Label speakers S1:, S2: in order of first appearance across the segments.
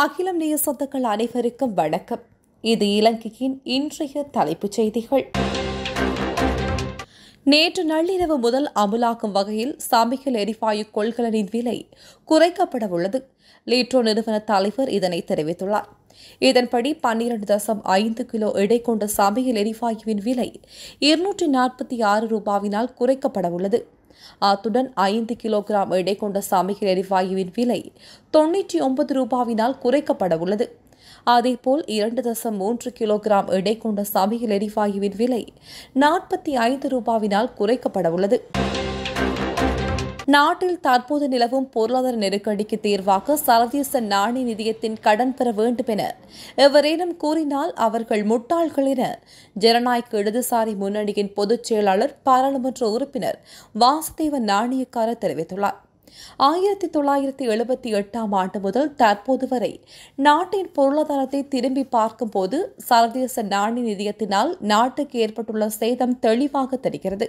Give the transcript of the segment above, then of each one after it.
S1: அகிலம் நேசத்துக்கள் அனைவருக்கும் வணக்கம். இது இலங்கையின் இன்றைய தலைப்புச் செய்திகள். நேற்று நள்ளிரவு முதல் அமுலாக்கும் வகையில் சமையல் எரிவாயு கொள்கலனின் விலை குறைக்கப்பட உள்ளது. லீட்ரோ நிறுவன தலைவர் இதனை தெரிவித்துள்ளார். இதன்படி பன்னிரண்டு தசம் ஐந்து கிலோ எடை கொண்ட சமையல் எரிவாயுவின் விலை இருநூற்றி நாற்பத்தி ஆறு ரூபாவினால் குறைக்கப்பட உள்ளது. அத்துடன் ஐந்து கிலோகிராம் எடை கொண்ட சமையல் எரிவாயுவின் விலை தொன்னூற்றி ஒன்பது ரூபாவினால் குறைக்கப்பட உள்ளது. அதேபோல் இரண்டு தசம் மூன்று கிலோகிராம் எடை கொண்ட சமையல் எரிவாயுவின் விலை நாற்பத்தி ஐந்து ரூபாவினால் குறைக்கப்பட உள்ளது. நாட்டில் தற்போது நிலவும் பொருளாதார நெருக்கடிக்கு தீர்வாக சர்வதேச நாணய நிதியத்தின் கடன் பெற வேண்டும் என எவரேனும் கூறினால் அவர்கள் முட்டாள்கள் என ஜனநாயக இடதுசாரி முன்னணியின் பொதுச் செயலாளர் பாராளுமன்ற உறுப்பினர் வாசுதேவ நாணயக்காரர் தெரிவித்துள்ளார். ஆயிரத்தி தொள்ளாயிரத்தி எழுபத்தி எட்டாம் ஆண்டு முதல் தற்போது வரை நாட்டின் பொருளாதாரத்தை திரும்பி பார்க்கும்போது சர்வதேச நாணய நிதியத்தினால் நாட்டுக்கு ஏற்பட்டுள்ள சேதம் தெளிவாக தெரிகிறது.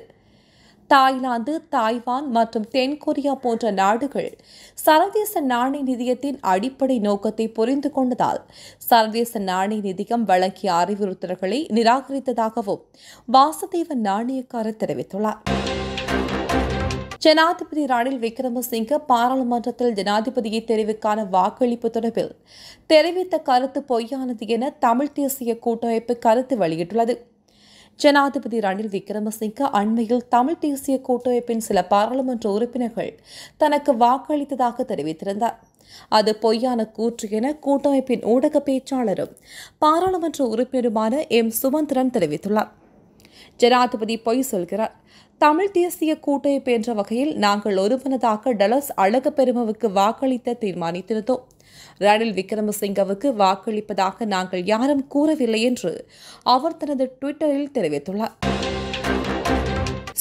S1: தாய்லாந்து தாய்வான் மற்றும் தென்கொரியா போன்ற நாடுகள் சர்வதேச நாணய நிதியத்தின் அடிப்படை நோக்கத்தை புரிந்து கொண்டதால் சர்வதேச நாணய நிதியம் வழங்கிய அறிவுறுத்தல்களை நிராகரித்ததாகவும் வாசுதேவ நாணயக்காரர் தெரிவித்துள்ளார். ஜனாதிபதி ரணில் விக்ரமசிங்க பாராளுமன்றத்தில் ஜனாதிபதியை தெரிவுக்கான வாக்களிப்பு தொடர்பில் தெரிவித்த கருத்து பொய்யானது என தமிழ் தேசிய கூட்டமைப்பு கருத்து வெளியிட்டுள்ளது. ஜனாதிபதி ரணில் விக்ரமசிங்க அண்மையில் தமிழ் தேசிய கூட்டமைப்பின் சில பாராளுமன்ற உறுப்பினர்கள் தனக்கு வாக்களித்ததாக தெரிவித்திருந்தார். அது பொய்யான கூற்று என கூட்டமைப்பின் ஊடக பேச்சாளரும் பாராளுமன்ற உறுப்பினருமான எம் சுமந்திரன் தெரிவித்துள்ளார். ஜனாதிபதி பொய் சொல்கிறார். தமிழ் தேசிய கூட்டமைப்பு என்ற வகையில் நாங்கள் ஒருமனதாக டலஸ் அழகப்பெருமவுக்கு வாக்களித்த தீர்மானித்திருந்தோம். ரணில் விக்ரமசிங்கவுக்கு வாக்களிப்பதாக நாங்கள் யாரும் கூறவில்லை என்று அவர் தனது ட்விட்டரில் தெரிவித்துள்ளார்.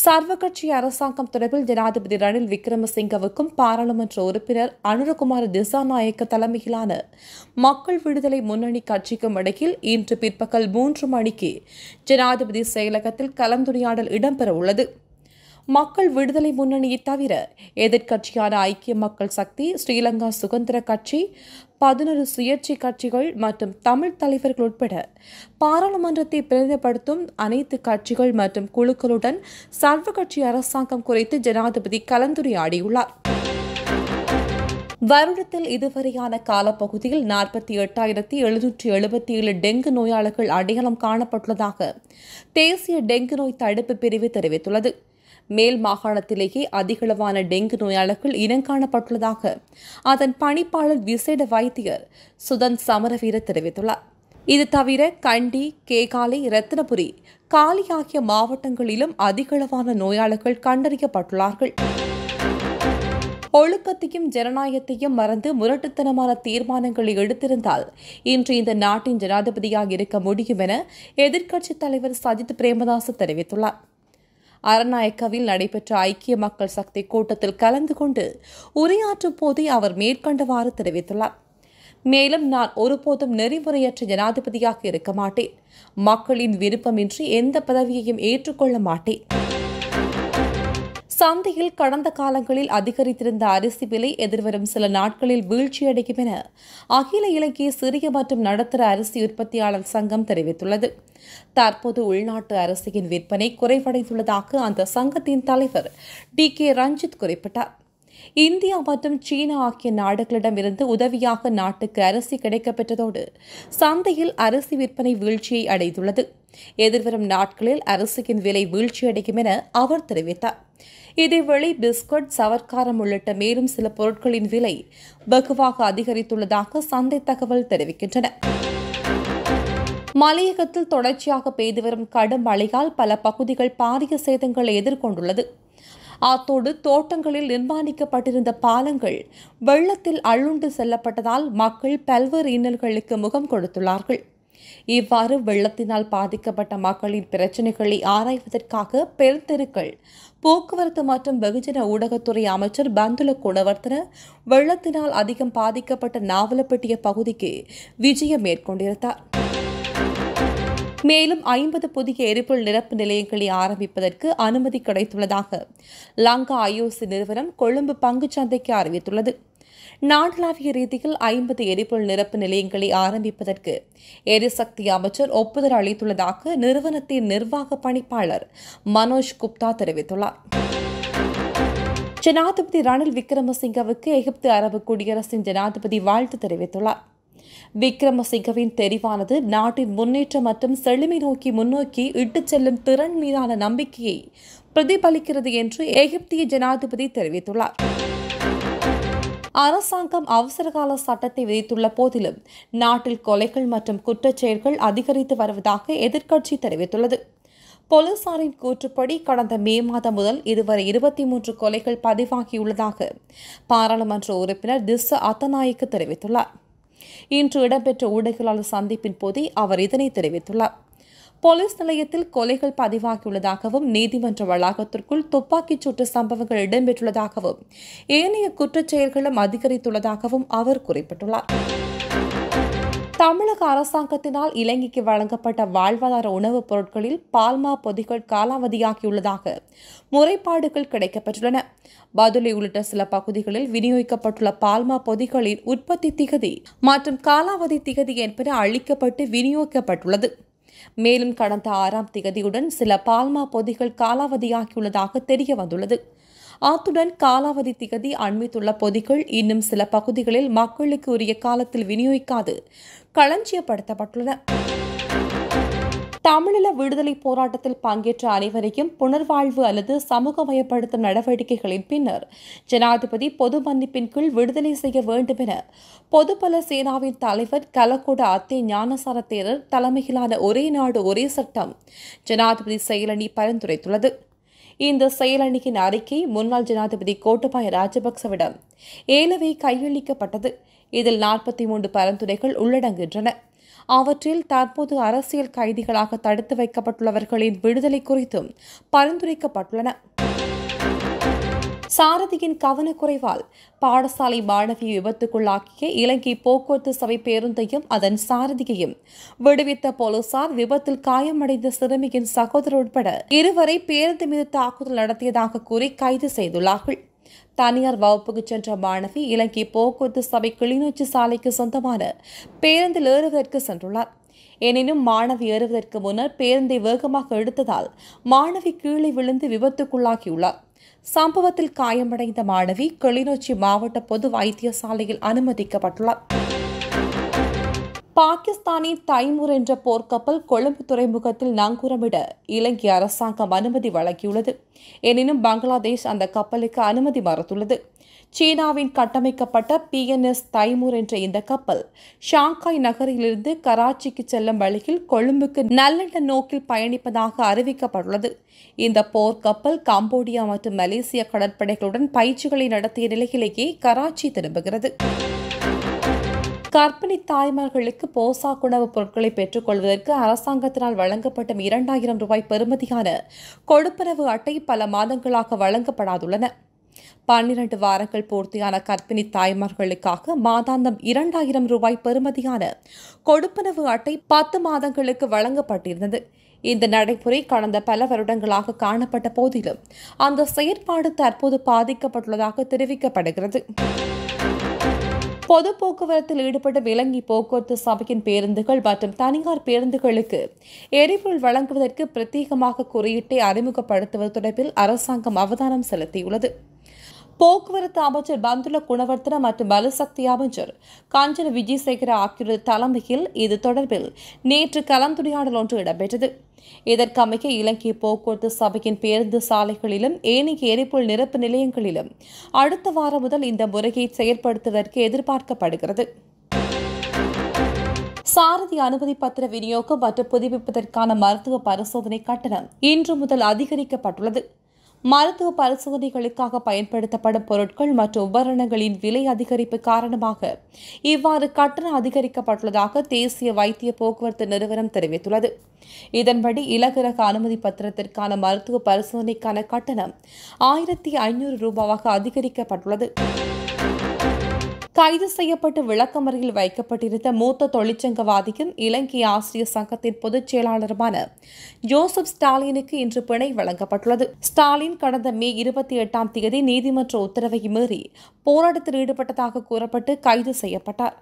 S1: சர்வ கட்சி அரசாங்கம் தொடர்பில் ஜனாதிபதி ரணில் விக்ரமசிங்கவுக்கும் பாராளுமன்ற உறுப்பினர் அனுரகுமார் திசாநாயக்க தலைமையிலான மக்கள் விடுதலை முன்னணி கட்சிக்கும் இடையில் இன்று பிற்பகல் மூன்று மணிக்கு ஜனாதிபதி செயலகத்தில் கலந்துரையாடல் இடம்பெறவுள்ளது. மக்கள் விடுதலை முன்னணியை தவிர எதிர்க்கட்சியான ஐக்கிய மக்கள் சக்தி ஸ்ரீலங்கா சுதந்திர கட்சி பதினொரு சுயேட்சை கட்சிகள் மற்றும் தமிழ் தலைவர்கள் உட்பட பாராளுமன்றத்தை பிரதிநிதிப்படுத்தும் அனைத்து கட்சிகள் மற்றும் குழுக்களுடன் சர்வ கட்சி அரசாங்கம் குறித்து ஜனாதிபதி கலந்துரையாடியுள்ளார். வருடத்தில் இதுவரையான காலப்பகுதியில் நாற்பத்தி எட்டாயிரத்தி எழுநூற்றி எழுபத்தி ஏழு டெங்கு நோயாளர்கள் அடையாளம் காணப்பட்டுள்ளதாக தேசிய டெங்கு நோய் தடுப்பு பிரிவு தெரிவித்துள்ளது. மேல் மாகாணத்திலேயே அதிகளவான டெங்கு நோயாளர்கள் இனங்காணப்பட்டுள்ளதாக அதன் பணிப்பாளர் விசேட வைத்தியர் சுதன் சமரவீர தெரிவித்துள்ளார். இது தவிர கண்டி கேகாலை ரத்தினபுரி காலி ஆகிய மாவட்டங்களிலும் அதிகளவான நோயாளர்கள் கண்டறியப்பட்டுள்ளார்கள். ஒழுக்கத்தையும் ஜனநாயகத்தையும் மறந்து முரட்டுத்தனமான தீர்மானங்களை எடுத்திருந்தால் இன்று இந்த நாட்டின் ஜனாதிபதியாக இருக்க முடியும் என எதிர்க்கட்சித் தலைவர் சஜித் பிரேமதாஸ் தெரிவித்துள்ளார். அரநாயக்கவில் நடைபெற்ற ஐக்கிய மக்கள் சக்தி கூட்டத்தில் கலந்து கொண்டு உரையாற்றும் போதே அவர் மேற்கண்டவாறு தெரிவித்துள்ளார். மேலும் நான் ஒருபோதும் நெறிமுறையற்ற ஜனாதிபதியாக இருக்க மாட்டேன். மக்களின் விருப்பமின்றி எந்த பதவியையும் ஏற்றுக்கொள்ள மாட்டேன். சந்தையில் கடந்த காலங்களில் அதிகரித்திருந்த அரிசி விலை எதிர்வரும் சில நாட்களில் வீழ்ச்சியடையும் என அகில இலங்கை சிறிய மற்றும் நடுத்தர அரிசி உற்பத்தியாளர் சங்கம் தெரிவித்துள்ளது. தற்போது உள்நாட்டு அரிசியின் விற்பனை குறைவடைந்துள்ளதாக அந்த சங்கத்தின் தலைவர் டி கே ரஞ்சித் குறிப்பிட்டார். இந்தியா மற்றும் சீனா ஆகிய நாடுகளிடமிருந்து உதவியாக நாட்டுக்கு அரிசி கிடைக்கப்பெற்றதோடு சந்தையில் அரிசி விற்பனை வீழ்ச்சியை அடைந்துள்ளது. எதிர்வரும் நாட்களில் அரிசியின் விலை வீழ்ச்சியடையும் என அவர் தெரிவித்தார். இதேவேளை பிஸ்கட் சவர்க்காரம் உள்ளிட்ட மேலும் சில பொருட்களின் விலை வெகுவாக அதிகரித்துள்ளதாக சந்தை தகவல் தெரிவிக்கின்றன. மலையகத்தில் தொடர்ச்சியாக பெய்து வரும் கடும் மழையால் பல பகுதிகள் பாரிய சேதங்களை எதிர்கொண்டுள்ளது. அத்தோடு தோட்டங்களில் நிர்மாணிக்கப்பட்டிருந்த பாலங்கள் வெள்ளத்தில் அள்ளுண்டு செல்லப்பட்டதால் மக்கள் பல்வேறு இன்னல்களுக்கு முகம் கொடுத்துள்ளார்கள். இவ்வாறு வெள்ளத்தினால் பாதிக்கப்பட்ட மக்களின் பிரச்சினைகளை ஆராய்வதற்காக பெருந்தெருக்கள் போக்குவரத்து மற்றும் வெகுஜன ஊடகத்துறை அமைச்சர் பந்துல குணவர்த்தன வெள்ளத்தினால் அதிகம் பாதிக்கப்பட்ட நாவலப்பட்டிய பகுதிக்கு விஜயம் மேற்கொண்டிருந்தார். மேலும் ஐம்பது புதிய எரிபொருள் நிரப்பு நிலையங்களை ஆரம்பிப்பதற்கு அனுமதி கிடைத்துள்ளதாக லங்கா ஐஓசி நிறுவனம் கொழும்பு பங்குச் சந்தைக்கு அறிவித்துள்ளது. நாடளாவிய ரீதியில் ஐம்பது எரிபொருள் நிரப்பு நிலையங்களை ஆரம்பிப்பதற்கு எரிசக்தி அமைச்சர் ஒப்புதல் அளித்துள்ளதாக நிறுவனத்தின் நிர்வாக பணிப்பாளர் மனோஜ் குப்தா தெரிவித்துள்ளார். ஜனாதிபதி ரணில் விக்ரமசிங்கவுக்கு எகிப்து அரபு குடியரசின் ஜனாதிபதி வாழ்த்து தெரிவித்துள்ளார். விக்ரமசிங்கவின் தெரிவானது நாட்டின் முன்னேற்றம் மற்றும் செழுமை நோக்கி முன்னோக்கி இட்டுச் செல்லும் திறன் மீதான நம்பிக்கையை பிரதிபலிக்கிறது என்று எகிப்திய ஜனாதிபதி தெரிவித்துள்ளார். அரசாங்கம் அவசரகால சட்டத்தை விதித்துள்ள போதிலும் நாட்டில் கொலைகள் மற்றும் குற்றச்செயல்கள் அதிகரித்து வருவதாக எதிர்க்கட்சி தெரிவித்துள்ளது. போலீசாரின் கூற்றுப்படி கடந்த மே மாதம் முதல் இதுவரை இருபத்தி மூன்று கொலைகள் பதிவாகியுள்ளதாக பாராளுமன்ற உறுப்பினர் திஸ்ஸ அத்தநாயக்கு தெரிவித்துள்ளார். இன்று இடம்பெற்ற ஊடகங்களாளர் சந்திப்பின் போதே அவர் இதனை தெரிவித்துள்ளார். போலீஸ் நிலையத்தில் கொலைகள் பதிவாகியுள்ளதாகவும் நீதிமன்ற வளாகத்திற்குள் துப்பாக்கிச் சூட்டு சம்பவங்கள் இடம்பெற்றுள்ளதாகவும் ஏனைய குற்றச் செயல்களும் அதிகரித்துள்ளதாகவும் அவர் குறிப்பிட்டுள்ளார். தமிழக அரசாங்கத்தினால் இலங்கைக்கு வழங்கப்பட்ட வாழ்வாதார உணவுப் பொருட்களில் பால்மா பொதிகள் காலாவதியாகியுள்ளதாக முறைப்பாடுகள் கிடைக்கப்பெற்றுள்ளன. பதுளை உள்ளிட்ட சில பகுதிகளில் விநியோகிக்கப்பட்டுள்ள பால்மா பொதிகளின் உற்பத்தி திகதி மற்றும் காலாவதி திகதி என்பன அளிக்கப்பட்டு விநியோகிக்கப்பட்டுள்ளது. மேலும் கடந்த ஆறாம் திகதியுடன் சில பால்மா பொதிகள் காலாவதியாகியுள்ளதாக தெரிய வந்துள்ளது. அத்துடன் காலாவதி திகதி அண்மித்துள்ள பொதிகள் இன்னும் சில பகுதிகளில் மக்களுக்கு உரிய காலத்தில் விநியோகிக்காது. களஞ்சியப்படுத்தப்பட்டுள்ளன. தமிழீழ விடுதலை போராட்டத்தில் பங்கேற்ற அனைவரையும் புனர்வாழ்வு அல்லது சமூகமயப்படுத்தும் நடவடிக்கைகளின் பின்னர் ஜனாதிபதி பொது மன்னிப்பின் கீழ் விடுதலை செய்ய வேண்டும் என பொதுபல சேனாவின் தலைவர் கலக்கோட அத்தே ஞானசார தேரர் தலைமையிலான ஒரே நாடு ஒரே சட்டம் ஜனாதிபதி செயலணி பரிந்துரைத்துள்ளது. இந்த செயலணியின் அறிக்கை முன்னாள் ஜனாதிபதி கோட்டபாய ராஜபக்சவிடம் ஏலவே கையளிக்கப்பட்டது. இதில் நாற்பத்தி மூன்று பரிந்துரைகள் உள்ளடங்குகின்றன. அவற்றில் தற்போது அரசியல் கைதிகளாக தடுத்து வைக்கப்பட்டுள்ளவர்களின் விடுதலை குறித்தும் பரிந்துரைக்கப்பட்டுள்ளன. சாரதியின் கவனக்குறைவால் பாடசாலை மாணவியை விபத்துக்குள்ளாக்கிய இலங்கை போக்குவரத்து சபை பேருந்தையும் அதன் சாரதியையும் விடுவித்த போலீசார் விபத்தில் காயமடைந்த சிறுமியின் சகோதரர் உட்பட இருவரை பேருந்து மீது தாக்குதல் நடத்தியதாக கூறி கைது செய்துள்ளார்கள். தனியார் வகுப்புக்கு சென்ற மாணவி இலங்கை போக்குவரத்து சபை கிளிநொச்சி சாலைக்கு சொந்தமான பேருந்தில் ஏறுவதற்கு சென்றுள்ளார். எனினும் மாணவி ஏறுவதற்கு முன்னர் பேருந்தை வேகமாக எடுத்ததால் மாணவி கீழே விழுந்து விபத்துக்குள்ளாகியுள்ளார். சம்பவத்தில் காயமடைந்த மாணவி கிளிநொச்சி மாவட்ட பொது வைத்தியசாலையில் அனுமதிக்கப்பட்டுள்ளார். பாகிஸ்தானின் தைமூர் என்ற போர்க்கப்பல் கொழும்பு துறைமுகத்தில் நங்கூரமிட இலங்கை அரசாங்கம் அனுமதி வழங்கியுள்ளது. எனினும் பங்களாதேஷ் அந்த கப்பலுக்கு அனுமதி மறுத்துள்ளது. சீனாவின் கட்டமைக்கப்பட்ட பிஎன்எஸ் தைமூர் என்ற இந்த கப்பல் ஷாங்காய் நகரிலிருந்து கராச்சிக்கு செல்லும் வழியில் கொழும்புக்கு நல்லெண்ண நோக்கில் பயணிப்பதாக அறிவிக்கப்பட்டுள்ளது. இந்த போர்க்கப்பல் கம்போடியா மற்றும் மலேசிய கடற்படைகளுடன் பயிற்சிகளை நடத்திய நிலையிலேயே கராச்சி திரும்புகிறது. கர்ப்பிணி தாய்மார்களுக்கு போசாக் உணவுப் பொருட்களை பெற்றுக்கொள்வதற்கு அரசாங்கத்தினால் வழங்கப்பட்ட இரண்டாயிரம் ரூபாய் பெறுமதியான கொடுப்பனவு அட்டை பல மாதங்களாக வழங்கப்படாதுள்ளன. பன்னிரண்டு வாரங்கள் பூர்த்தியான கர்ப்பிணி தாய்மார்களுக்காக மாதாந்தம் இரண்டாயிரம் ரூபாய் பெறுமதியான கொடுப்பனவு அட்டை பத்து மாதங்களுக்கு வழங்கப்பட்டிருந்தது. இந்த நடைமுறை கடந்த பல வருடங்களாக காணப்பட்ட போதிலும் அந்த செயற்பாடு தற்போது பாதிக்கப்பட்டுள்ளதாக தெரிவிக்கப்படுகிறது. பொது போக்குவரத்தில் ஈடுபட்ட விலங்கி போக்குவரத்து சபையின் பேருந்துகள் மற்றும் தனியார் பேருந்துகளுக்கு எரிபொருள் வழங்குவதற்கு பிரத்யேகமாக குறியீட்டை அறிமுகப்படுத்துவது தொடர்பில் அரசாங்கம் அவதானம் செலுத்தியுள்ளது. போக்குவரத்து அமைச்சர் பந்துல குணவர்த்தன மற்றும் பலசக்தி அமைச்சர் காஞ்சன விஜயசேகர ஆகியோரது தலைமையில் இது தொடர்பில் நேற்று கலந்துரையாடல் ஒன்று இடம்பெற்றது. இதற்கமைய இலங்கை போக்குவரத்து சபையின் பேருந்து சாலைகளிலும் ஏனைய எரிபொருள் நிரப்பு நிலையங்களிலும் அடுத்த வாரம் முதல் இந்த முறையை செயற்படுத்துவதற்கு எதிர்பார்க்கப்படுகிறது. சாரதி அனுமதி பத்திர விநியோகம் மற்றும் புதுப்பிப்பதற்கான மருத்துவ பரிசோதனை கட்டணம் இன்று முதல் அதிகரிக்கப்பட்டுள்ளது. மருத்துவ பரிசோதனைகளுக்காக பயன்படுத்தப்படும் பொருட்கள் மற்றும் உபகரணங்களின் விலை அதிகரிப்பு காரணமாக இவ்வாறு கட்டணம் அதிகரிக்கப்பட்டுள்ளதாக தேசிய வைத்திய போக்குவரத்து நிறுவனம் தெரிவித்துள்ளது. இதன்படி இலகுரக அனுமதி பத்திரத்திற்கான மருத்துவ பரிசோதனைக்கான கட்டணம் ஆயிரத்தி ஐநூறு ரூபாவாக அதிகரிக்கப்பட்டுள்ளது. கைது செய்யப்பட்டு விளக்கமறையில் வைக்கப்பட்டிருந்த மூத்த தொழிற்சங்கவாதியும் இலங்கை ஆசிரியர் சங்கத்தின் பொதுச் செயலாளருமான ஜோசப் ஸ்டாலினுக்கு இன்று பிணை வழங்கப்பட்டுள்ளது. ஸ்டாலின் கடந்த மே இருபத்தி எட்டாம் தேதி நீதிமன்ற உத்தரவை மீறி போராட்டத்தில் ஈடுபட்டதாக கூறப்பட்டு கைது செய்யப்பட்டார்.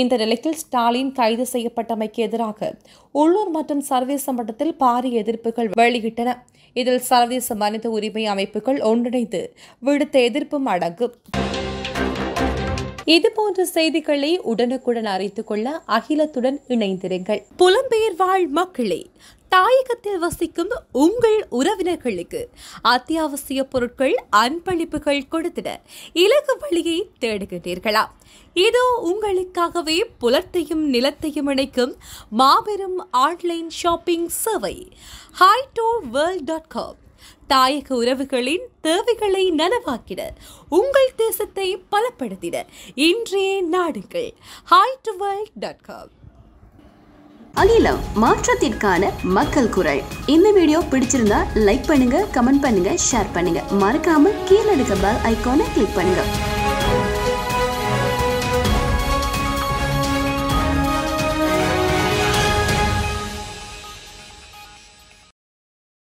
S1: இந்த நிலையில் ஸ்டாலின் கைது செய்யப்பட்டமைக்கு எதிராக உள்ளூர் மற்றும் சர்வதேச மட்டத்தில் பாரிய எதிர்ப்புகள் வெளியிட்டன. இதில் சர்வதேச மனித உரிமை அமைப்புகள் ஒன்றிணைந்து விடுத்த எதிர்ப்பும் அடங்கும். இதுபோன்ற செய்திகளை உடனுக்குடன் அறிந்து கொள்ள அகிலத்துடன் இணைந்திருங்கள். புலம்பெயர் வாழ் மக்களே தாயகத்தில் வசிக்கும் உங்கள் உறவினர்களுக்கு அத்தியாவசிய பொருட்கள் அன்பளிப்புகள் கொடுத்திட இலகு வழியை தேடுகின்றீர்களா? இதோ உங்களுக்காகவே புலத்தையும் நிலத்தையும் இணைக்கும் மாபெரும் ஆன்லைன் ஷாப்பிங் சேவை ஹைடோ வேர்ல்ட் டாட் காம் தாயக உறவுகளின் தேவைகளை நனவாக்கிட உங்கள் தேசத்தை பலப்படுத்திட இன்றைய நாடுகள் வேர்ல்ட் டாட் காம்
S2: அகிலம் மாற்றத்திற்கான மக்கள் குரல். இந்த வீடியோ பிடிச்சிருந்தா லைக் பண்ணுங்க கமெண்ட் பண்ணுங்க ஷேர் பண்ணுங்க. மறக்காம கீழே இருக்க பெல் ஐக்கானை கிளிக் பண்ணுங்க.